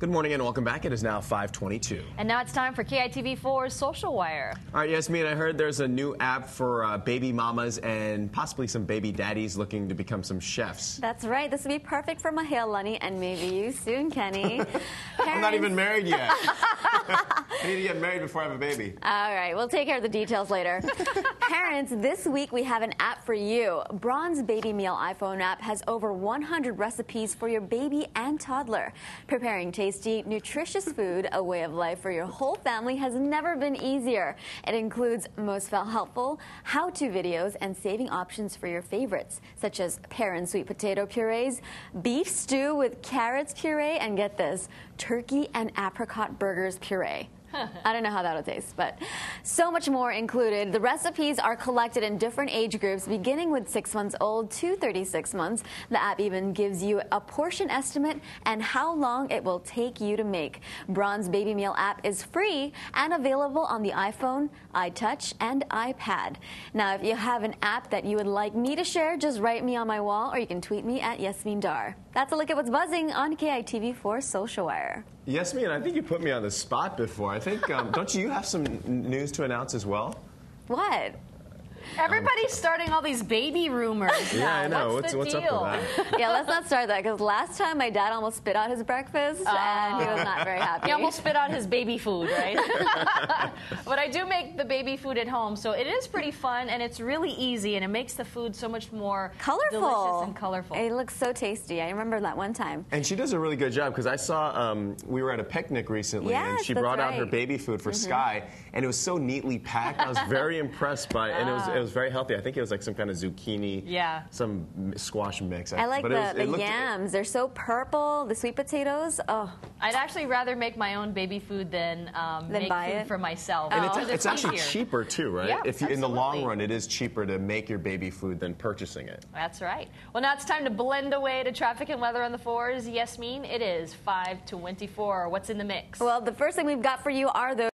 Good morning and welcome back. It is now 522. And now it's time for KITV4's Social Wire. All right, Yasmin, I heard there's a new app for uh, baby mamas and possibly some baby daddies looking to become some chefs. That's right. This would be perfect for Mahil and maybe you soon, Kenny. I'm not even married yet. I need to get married before I have a baby. All right, we'll take care of the details later. Parents, this week we have an app for you. Braun's Baby Meal iPhone app has over 100 recipes for your baby and toddler. Preparing tasty, nutritious food, a way of life for your whole family, has never been easier. It includes most helpful how-to videos and saving options for your favorites, such as pear and sweet potato purees, beef stew with carrots puree, and get this, turkey and apricot burgers puree. I don't know how that'll taste, but so much more included. The recipes are collected in different age groups, beginning with 6 months old to 36 months. The app even gives you a portion estimate and how long it will take you to make. Braun's Baby Meal app is free and available on the iPhone, iTouch, and iPad. Now, if you have an app that you would like me to share, just write me on my wall or you can tweet me at Yasmin Dar. That's a look at what's buzzing on KITV4 Social Wire. Yasmin, I think you put me on the spot before. I think, um, don't you have some news to announce as well? What? Everybody's starting all these baby rumors. yeah, now. I know. What's, what's, the what's deal? up with that? yeah, let's not start that because last time my dad almost spit out his breakfast and he was not very happy. He almost spit out his baby food, right? but I do make the baby food at home, so it is pretty fun and it's really easy and it makes the food so much more colorful delicious and colorful. It looks so tasty. I remember that one time. And she does a really good job because I saw um, we were at a picnic recently yes, and she brought right. out her baby food for mm -hmm. Sky and it was so neatly packed. I was very impressed by it and it was it was very healthy. I think it was like some kind of zucchini, yeah, some squash mix. I like but the, was, the looked, yams. They're so purple. The sweet potatoes. Oh, I'd actually rather make my own baby food than um, than make buy food it? for myself. And oh. it's, it's actually cheaper too, right? Yeah, if you, in the long run, it is cheaper to make your baby food than purchasing it. That's right. Well, now it's time to blend away to traffic and weather on the fours. Yes, mean it is 5 to 24. What's in the mix? Well, the first thing we've got for you are those.